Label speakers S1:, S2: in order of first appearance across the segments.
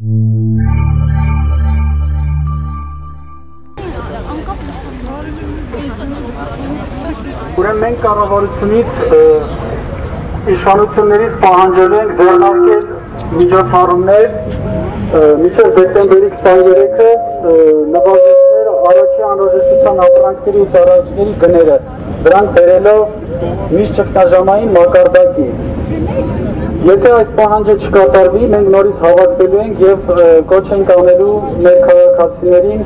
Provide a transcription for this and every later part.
S1: Ուրեմն մենք կառավարությունից իշխանություններից պահանջել ենք ձեռնարկել միջոցառումներ մինչև դեկտեմբերի 23-ը նվազեցնել առաջի անհրաժեշտության ապրանքների ու ծառայությունների գները, դրանք բերելով միշտ ճգնաժամային մակարդակի։ Եթե այս պահանջը չկատարվի, մենք նորից հավաքվելու ենք եւ կոչ ենք անելու մեր քաղաքացիներին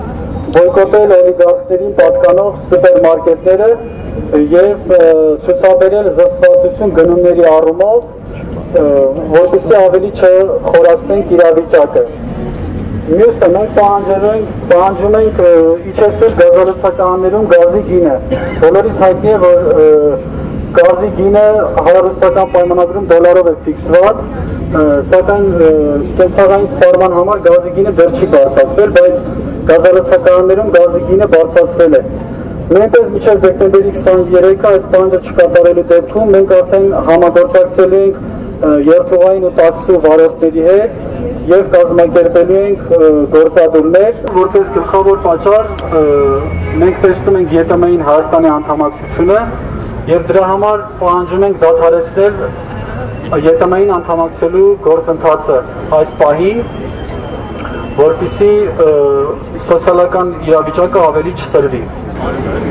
S1: բոյկոտել օլիգարխներին պատկանող սուպերմարկետները եւ ցուցաբերել զսպվածություն գնումների առումով, որպեսզի ավելի չխորացնենք իրավիճակը։ Մյուսը մենք պահանջում ենք, պահանջում ենք իջեցնել գազալցականներում գազի գինը։ Բոլորիս հայտնի է, որ գազի գինը հարուսական պայմանագրում դոլարով է ֆիքսված, սակայն կենցաղային սպառման համար գազի գինը դեռ չի բարձրացվել, բայց գազալցականներում գազի գինը բարձրացվել է։ Նույնպես մինչև դեկտեմբերի 23-ը այս պահանջը չկատարելու դեպքում մենք արդեն համագործակցել ենք երթուղային ու տաքսու վարորդների հետ եւ կազմակերպելու ենք գործադուլներ, որպես գլխավոր պատճառ մենք տեսնում ենք ԵՏՄ-ին Հայաստանի անդամակցությունը եւ դրա համար պահանջում ենք դադարեցնել ԵՏՄ-ին անդամակցելու գործընթացը այս պահին որպիսի սոցիալական իրավիճակը ավելի չսրվի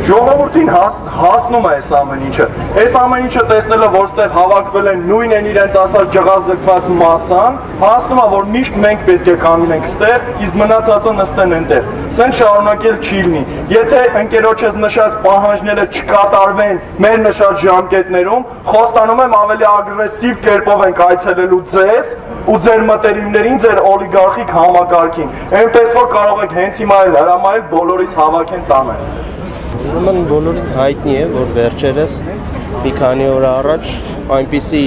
S2: ժողովրդին հաս, հասնում է այս ամեն ինչը։ Այս ամեն ինչը տեսնելը, որ ստեղ հավաքվել են նույն են իրենց ասած ջղազգված մասան, հասնում է, որ միշտ մենք պետք է կանգնենք ստեղ, իսկ մնացածը նստեն այնտեղ։ Սեն շարունակել չի լինի։ Եթե ընկերոջս նշած պահանջները չկատարվեն մեր նշած ժամկետներում, խոստանում եմ ավելի ագրեսիվ կերպով ենք այցելելու ձեզ ու ձեր մտերիմներին, ձեր օլիգարխիկ համակարգին։ Այնպես որ կարող եք հենց հիմա հրամայել բոլորիս հավաքեն տանը։
S3: Ուրեմն բոլորին հայտնի է, որ վերջերս մի քանի օր առաջ այնպիսի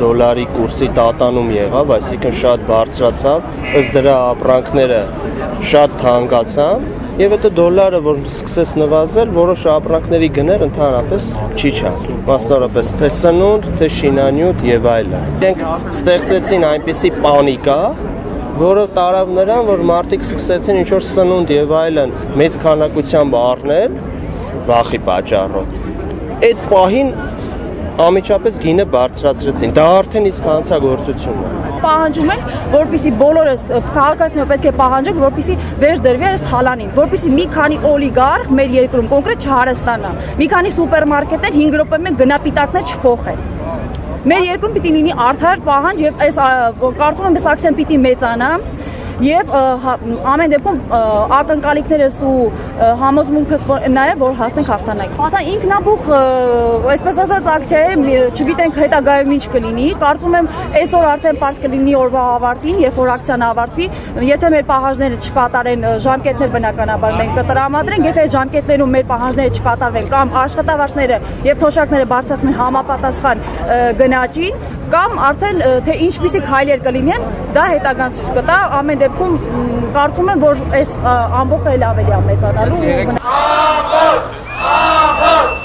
S3: դոլարի կուրսի տատանում եղավ, այսինքն շատ բարձրացավ, ըստ դրա ապրանքները շատ թանկացան եւ այդ դոլարը որ սկսեց նվազել, որոշ ապրանքների գներ ընդհանրապես չի չան։ Մասնավորապես թե սնունդ, թե շինանյութ եւ այլն։ Իրենք ստեղծեցին այնպիսի պանիկա, որը տարավ նրան, որ մարդիկ սկսեցին ինչ որ սնունդ եւ այլն մեծ քանակությամբ առնել վախի պատճառով։ Այդ պահին ամիջապես գինը բարձրացրեցին։ Դա արդեն իսկ հանցագործություն է։
S4: Պահանջում ենք, որպիսի բոլորս քաղաքացիները պետք է պահանջենք, որպիսի վերջ դրվի այս թալանին, որպիսի մի քանի օլիգարխ մեր երկրում կոնկրետ չհարստանա։ Մի քանի սուպերմարկետներ 5 րոպեում գնապիտակներ չփոխեն մեր երկրում պիտի լինի արդար պահանջ եւ այս կարծում եմ այս ակցիան պիտի մեծանա եւ հա, ամեն դեպքում ակնկալիքներս ու համոզմունքս նաեւ որ հասնենք հաղթանակի։ Ասա ինքնաբուխ այսպես ասած ակցիա է, չգիտենք հետագայում ինչ կլինի։ Կարծում եմ այսօր արդեն པարզ կլինի օրվա ավարտին, երբ որ ակցիան ավարտվի, եթե մեր պահանջները չկատարեն ժամկետներ բնականաբար մենք կտրամադրենք, եթե ժամկետներում մեր պահանջները չկատարվեն կամ աշխատավարձները եւ թոշակները բարձրացնեն համապատասխան գնաճին, կամ արդեն թե ինչպիսի քայլեր կլինեն, դա հետագան ցույց կտա։ Ամեն դեպքում կարծում եմ, որ այս ամբողջը լավ է լավ մեծանալու։ Ամբողջ, ամբողջ